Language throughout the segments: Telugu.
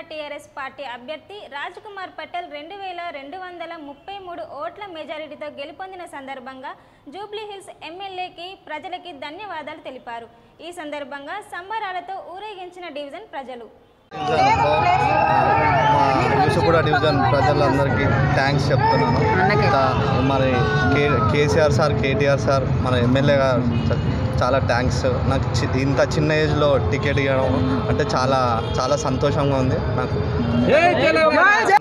పార్టీ అభ్యర్థి రాజ్ కుమార్ పటేల్ రెండు వేల రెండు వందల ముప్పై మూడు ఓట్ల మెజారిటీతో గెలుపొందిన సందర్భంగా జూబ్లీ హిల్స్ ఎమ్మెల్యేకి ప్రజలకి ధన్యవాదాలు తెలిపారు. ఈ సందర్భంగా సంబరాలతో ఊరేగించిన డివిజన్ ప్రజలు. యూసుగూడ డివిజన్ ప్రజలందరికీ థ్యాంక్స్ చెప్తున్నాను. మరి కేసీఆర్ సార్ కేటీఆర్ సార్ మన ఎమ్మెల్యే గారు చాలా థ్యాంక్స్ నాకు చి- ఇంత చిన్న ఏజ్లో టికెట్ ఇవ్వడం అంటే చాలా చాలా సంతోషంగా ఉంది నాకు.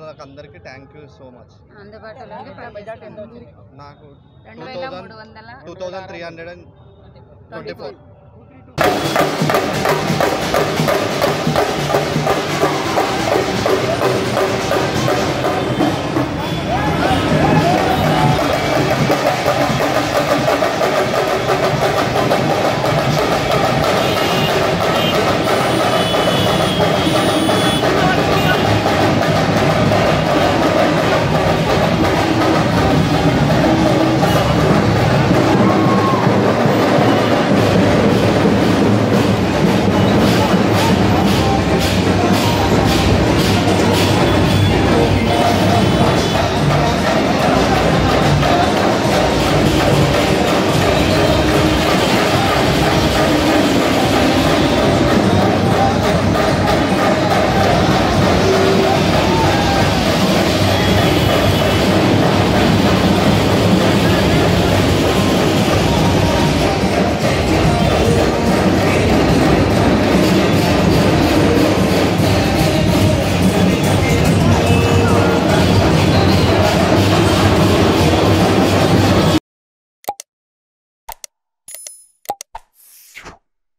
నాకు అందరికీ థ్యాంక్ యూ సో మచ్. నాకు two thousand three hundred and twenty four